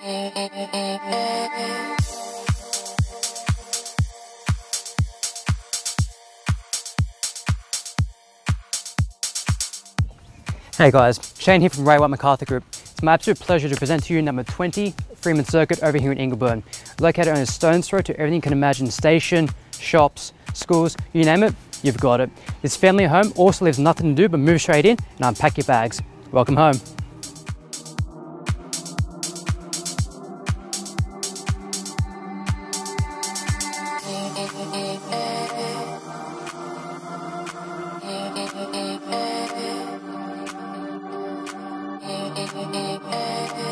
Hey guys, Shane here from Ray White Macarthur Group. It's my absolute pleasure to present to you number 20 Freeman Circuit over here in Ingleburn. Located on a stone's throw to everything you can imagine, station, shops, schools, you name it, you've got it. This family home also leaves nothing to do but move straight in and unpack your bags. Welcome home. Hey, hey, hey, hey.